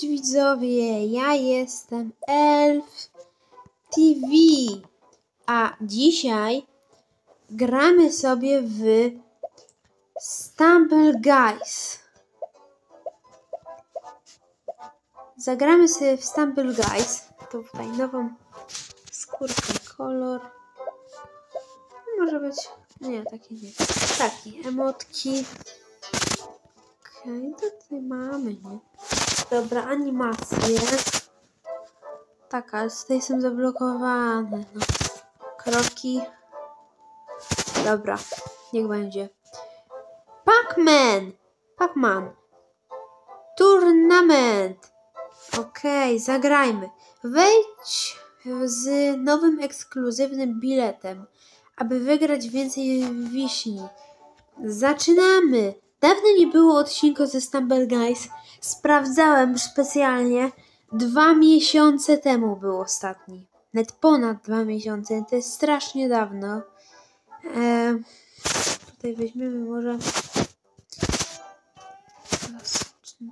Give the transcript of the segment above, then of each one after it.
Cześć widzowie, ja jestem Elf TV, a dzisiaj gramy sobie w Stumble Guys. Zagramy sobie w Stumble Guys. To tutaj nową skórkę, kolor. Może być, nie, taki nie. Taki, emotki. Okej, okay, to tutaj mamy, nie? Dobra, animacje. Tak, ale tutaj są zablokowane. No. Kroki. Dobra, niech będzie. Pac-Man! Pac-Man. Turnament. Okej, okay, zagrajmy. Wejdź z nowym ekskluzywnym biletem, aby wygrać więcej wiśni. Zaczynamy! Dawno nie było odcinku ze Stumble Guys. Sprawdzałem specjalnie. Dwa miesiące temu był ostatni. Nawet ponad dwa miesiące. To jest strasznie dawno. Tutaj weźmiemy może...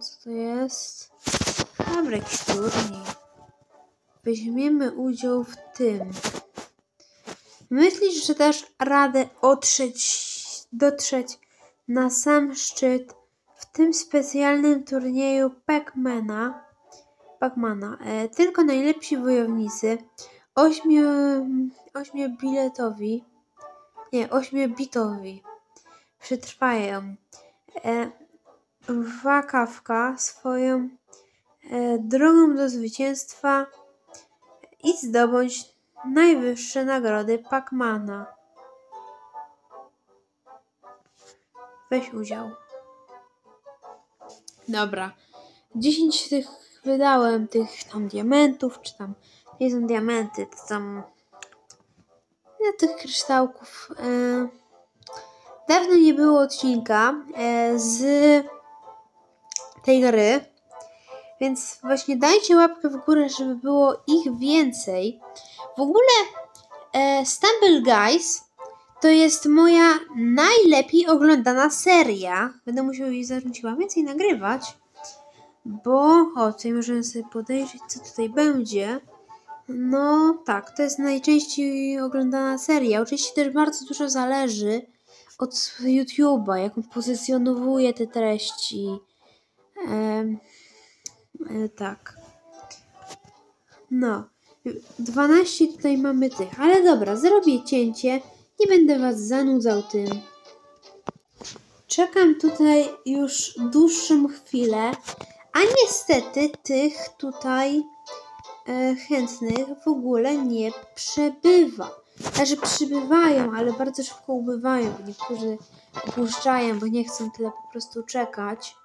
Co to jest? Jakiś turniej. Weźmiemy udział w tym. Myślisz, że dasz radę otrzeć, dotrzeć na sam szczyt w tym specjalnym turnieju Pac-Mana, Pac-Mana. E, tylko najlepsi wojownicy, ośmiu, ośmiobiletowi, nie, ośmiobitowi. Przetrwają. E, Wakawka swoją e, drogą do zwycięstwa i zdobądź najwyższe nagrody Pacmana. Weź udział. Dobra. 10 tych wydałem, tych tam diamentów, czy tam nie są diamenty, to tam ja tych kryształków. E, dawno nie było odcinka e, z tej gry, więc właśnie dajcie łapkę w górę, żeby było ich więcej. W ogóle e, Stumble Guys to jest moja najlepiej oglądana seria. Będę musiał jej zacząć chyba więcej nagrywać. Bo, o, tutaj możemy sobie podejrzeć, co tutaj będzie. No tak, to jest najczęściej oglądana seria. Oczywiście też bardzo dużo zależy od YouTube'a, jak on pozycjonowuje te treści. E, e, tak. No. 12 tutaj mamy tych, ale dobra, zrobię cięcie nie będę Was zanudzał tym. Czekam tutaj już dłuższą chwilę, a niestety tych tutaj e, chętnych w ogóle nie przebywa. Znaczy przybywają, ale bardzo szybko ubywają. Niektórzy opuszczają, bo nie chcą tyle po prostu czekać.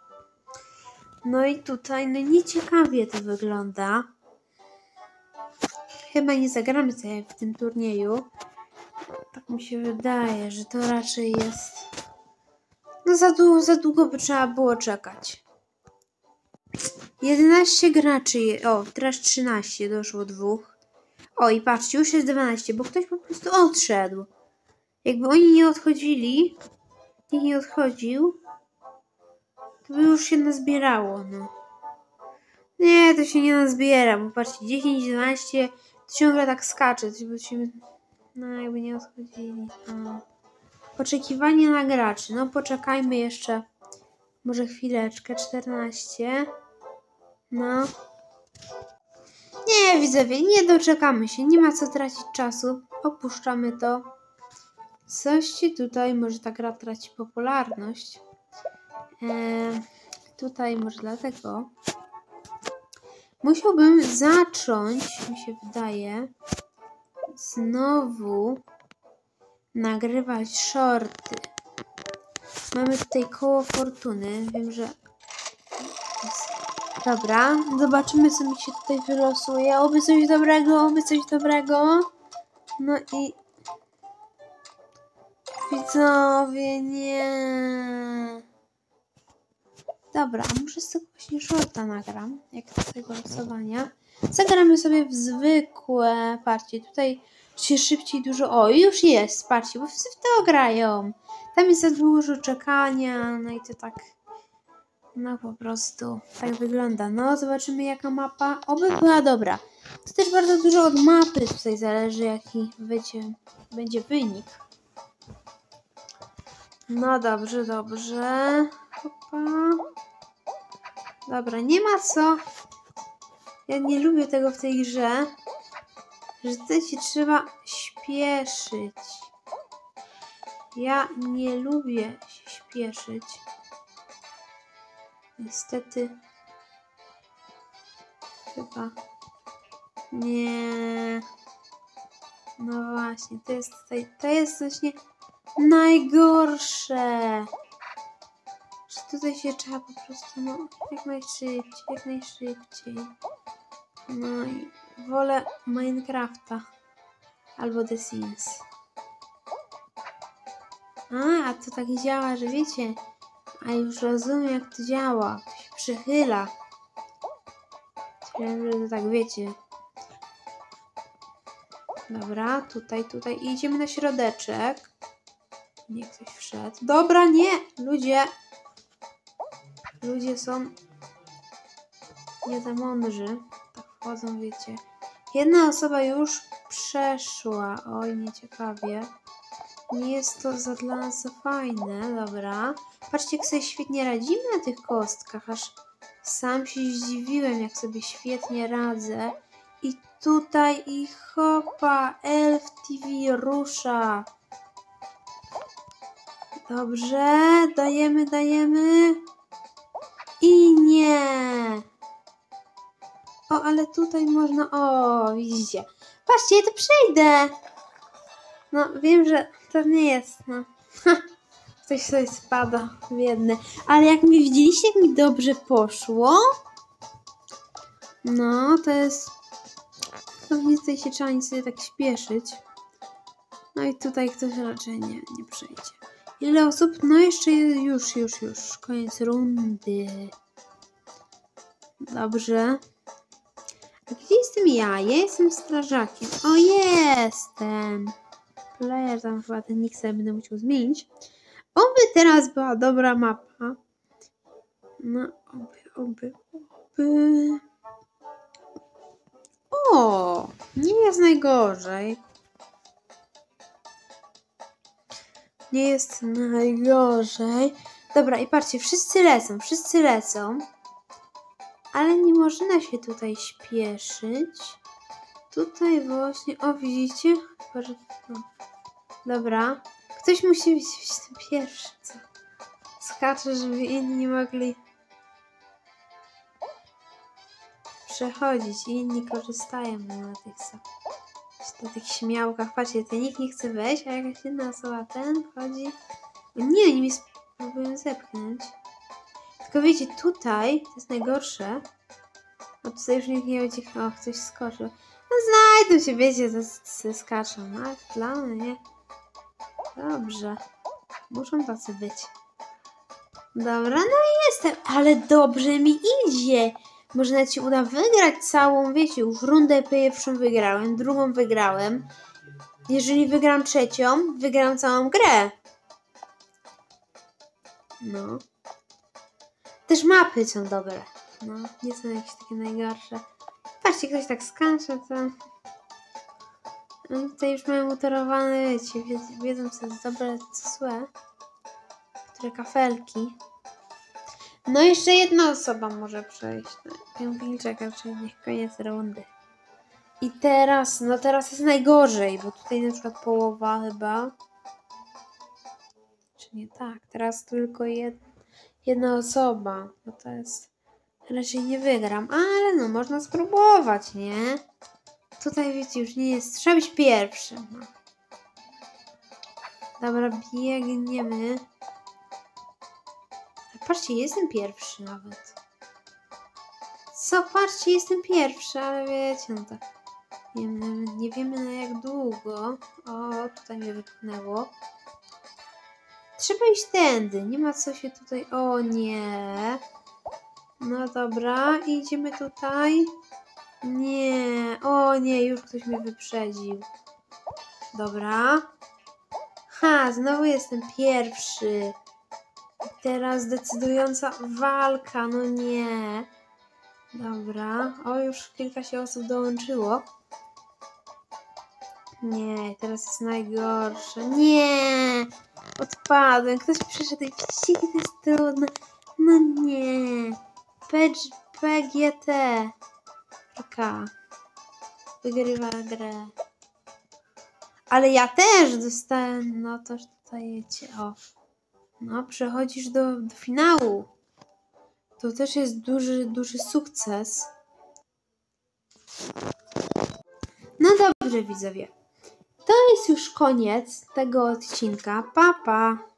No i tutaj, no nieciekawie to wygląda. Chyba nie zagramy sobie w tym turnieju. Tak mi się wydaje, że to raczej jest. No za długo, za długo by trzeba było czekać. 11 graczy. O, teraz 13 doszło dwóch. O i patrzcie, już jest 12, bo ktoś po prostu odszedł. Jakby oni nie odchodzili, nikt nie odchodził, to by już się nazbierało, no. Nie, to się nie nazbiera, bo patrzcie, 10, 12, to ciągle tak skacze, to się no, jakby nie odchodzili. No. Oczekiwanie na graczy. No, poczekajmy jeszcze. Może chwileczkę. 14. No. Nie, widzowie, nie doczekamy się. Nie ma co tracić czasu. Opuszczamy to. Coś ci tutaj, może ta gra traci popularność. Eee, tutaj może dlatego. Musiałbym zacząć, mi się wydaje, znowu nagrywać shorty. Mamy tutaj koło fortuny. Wiem, że... Dobra, zobaczymy co mi się tutaj wylosuje. Oby coś dobrego, oby coś dobrego. No i... Widzowie, nie... Dobra, może z tego właśnie shorta nagram, jak z tego losowania. Zagramy sobie w zwykłe partie. Tutaj się szybciej dużo... O, już jest, patrzcie, bo wszyscy w to grają. Tam jest za dużo czekania, no i to tak... No po prostu tak wygląda. No zobaczymy jaka mapa. Oby była dobra. To też bardzo dużo od mapy tutaj zależy jaki będzie, będzie wynik. No dobrze, dobrze. Opa. Dobra, nie ma co. Ja nie lubię tego w tej grze, że tutaj się trzeba śpieszyć. Ja nie lubię się śpieszyć. Niestety. Chyba. Nie. No właśnie, to jest tutaj, to jest właśnie najgorsze. Tutaj się trzeba po prostu, no, jak najszybciej, jak najszybciej. No i wolę Minecrafta albo The Sims. A, a to tak działa, że wiecie, a już rozumiem jak to działa. To się przychyla. Myślałem, że to tak wiecie. Dobra, tutaj, tutaj. I idziemy na środeczek. Nie ktoś wszedł. Dobra, nie! Ludzie! Ludzie są nie za mądrzy. Tak wchodzą, wiecie. Jedna osoba już przeszła. Oj, nieciekawie. Nie jest to za dla nas za fajne. Dobra. Patrzcie, jak sobie świetnie radzimy na tych kostkach. Aż sam się zdziwiłem, jak sobie świetnie radzę. I tutaj i hopa, Elf TV rusza. Dobrze, dajemy, dajemy. I nie. O, ale tutaj można, o, widzicie. Patrzcie, ja to przejdę. No, wiem, że to nie jest, no. Ha, ktoś sobie spada, biedny. Ale jak mi widzieliście, jak mi dobrze poszło, no, to jest... Pewnie tutaj się trzeba nic sobie tak śpieszyć. No i tutaj ktoś raczej nie, nie przejdzie. Ile osób? No jeszcze jest, już, już, już. Koniec rundy. Dobrze. Gdzie jestem ja? Ja jestem strażakiem. O, jestem. Player tam chyba ten nick będę musiał zmienić. Oby teraz była dobra mapa. No, oby, oby, oby. O, nie jest najgorzej. Nie jest najgorzej. Dobra, i patrzcie, wszyscy lecą, wszyscy lecą. Ale nie można się tutaj śpieszyć. Tutaj właśnie, o widzicie? Dobra. Ktoś musi być pierwszy, co? Skacze, żeby inni mogli przechodzić inni korzystają na tych sa- na tych śmiałkach. Patrzcie, tutaj nikt nie chce wejść, a jakaś jedna osoba ten wchodzi. Nie, oni mnie spróbują zepchnąć. Tylko wiecie, tutaj to jest najgorsze. Bo tutaj już nikt nie będzie. O, ktoś skoczył. No znajdą się, wiecie, to to skaczą. No, ale plany, nie? Dobrze. Muszą tacy być. Dobra, no i jestem. Ale dobrze mi idzie. Może nawet się uda wygrać całą, wiecie, już rundę pierwszą wygrałem, drugą wygrałem. Jeżeli wygram trzecią, wygram całą grę. No. Też mapy są dobre. No, nie są jakieś takie najgorsze. Patrzcie, ktoś tak skacze, to... No, tutaj już mają utorowane, wiecie, wiedzą co jest dobre, co złe. Które kafelki. No jeszcze jedna osoba może przejść. No, Pępilczek raczej niech koniec rundy. I teraz, no teraz jest najgorzej, bo tutaj na przykład połowa chyba. Czy nie tak? Teraz tylko jed, jedna osoba. No to jest... Raczej nie wygram, ale no można spróbować, nie? Tutaj wiecie, już nie jest... Trzeba być pierwszym. Dobra, biegniemy. Patrzcie, jestem pierwszy nawet. Co? Patrzcie, jestem pierwszy, ale wiecie, no to nie, wiemy- nie wiemy na jak długo. O, tutaj mnie wypchnęło. Trzeba iść tędy, nie ma co się tutaj... O nie. No dobra, idziemy tutaj. Nie, o nie, już ktoś mnie wyprzedził. Dobra. Ha, znowu jestem pierwszy. Teraz decydująca walka, no nie. Dobra, o już kilka się osób dołączyło. Nie, teraz jest najgorsze. Nie! Odpadłem. Ktoś przyszedł i jakie to jest trudne. No nie. PG, PGT. K. Wygrywa grę. Ale ja też dostałem, no to dostajecie, o. No, przechodzisz do, do finału. To też jest duży, duży sukces. No dobrze, widzowie. To jest już koniec tego odcinka. Pa, pa.